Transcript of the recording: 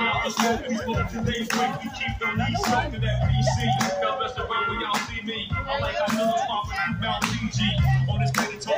out of smoke. We smoke today's wake. We keep the lead smoking that PC. God bless the world when y'all see me. I like how Miller popping through Mount TG on this planet. to